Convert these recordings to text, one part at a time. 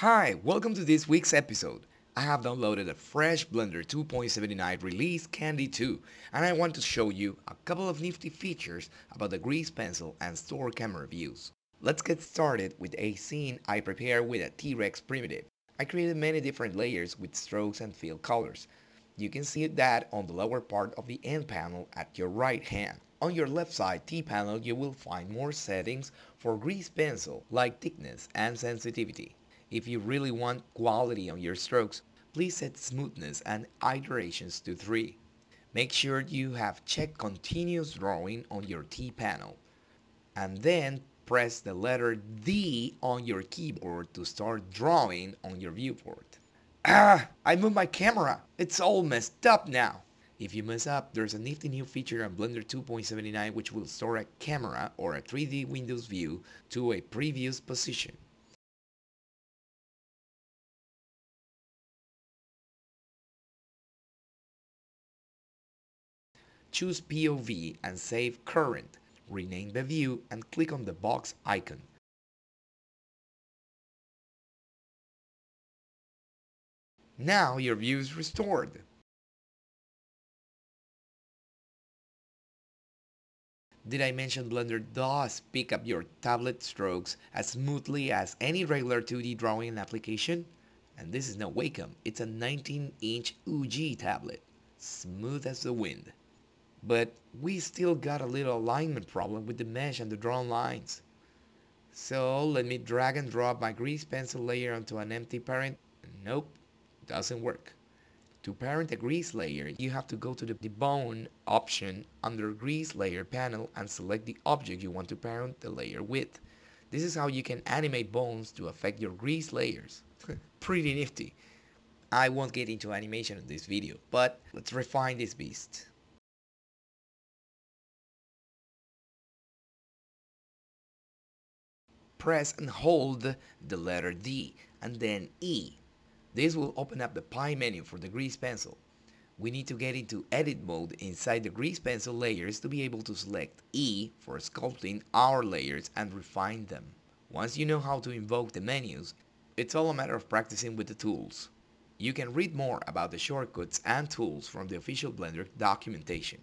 Hi, welcome to this week's episode. I have downloaded a fresh Blender 2.79 release Candy 2 and I want to show you a couple of nifty features about the grease pencil and store camera views. Let's get started with a scene I prepared with a T-Rex primitive. I created many different layers with strokes and fill colors. You can see that on the lower part of the N panel at your right hand. On your left side T panel you will find more settings for grease pencil like thickness and sensitivity. If you really want quality on your strokes, please set smoothness and iterations to 3. Make sure you have checked continuous drawing on your T panel. And then press the letter D on your keyboard to start drawing on your viewport. Ah, I moved my camera. It's all messed up now. If you mess up, there's a nifty new feature on Blender 2.79 which will store a camera or a 3D Windows view to a previous position. Choose POV and save current, rename the view and click on the box icon. Now your view is restored. Did I mention Blender does pick up your tablet strokes as smoothly as any regular 2D drawing application? And this is no Wacom, it's a 19-inch UGEE tablet, smooth as the wind but we still got a little alignment problem with the mesh and the drawn lines. So let me drag and drop my grease pencil layer onto an empty parent. Nope, doesn't work. To parent a grease layer, you have to go to the debone option under grease layer panel and select the object you want to parent the layer with. This is how you can animate bones to affect your grease layers. Pretty nifty. I won't get into animation in this video, but let's refine this beast. Press and hold the letter D and then E. This will open up the pie menu for the grease pencil. We need to get into edit mode inside the grease pencil layers to be able to select E for sculpting our layers and refine them. Once you know how to invoke the menus, it's all a matter of practicing with the tools. You can read more about the shortcuts and tools from the official Blender documentation.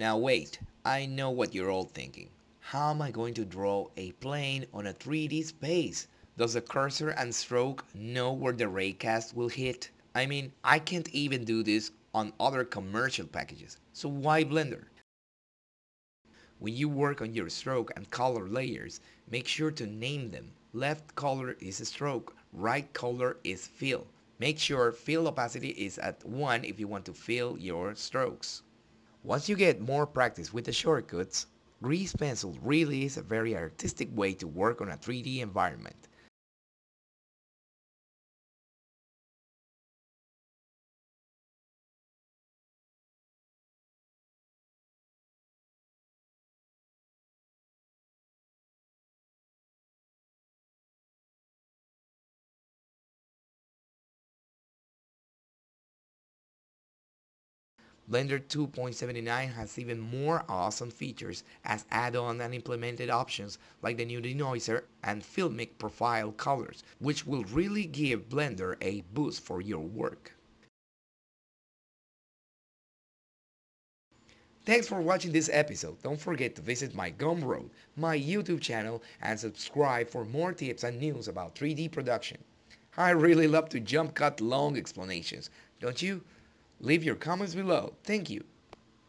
Now wait, I know what you're all thinking. How am I going to draw a plane on a 3D space? Does the cursor and stroke know where the raycast will hit? I mean, I can't even do this on other commercial packages, so why Blender? When you work on your stroke and color layers, make sure to name them. Left color is stroke, right color is fill. Make sure fill opacity is at 1 if you want to fill your strokes. Once you get more practice with the shortcuts, Grease Pencil really is a very artistic way to work on a 3D environment. Blender 2.79 has even more awesome features as add-on and implemented options like the new denoiser and filmic profile colors, which will really give Blender a boost for your work. Thanks for watching this episode. Don't forget to visit my Gumroad, my YouTube channel, and subscribe for more tips and news about 3D production. I really love to jump cut long explanations, don't you? Leave your comments below. Thank you.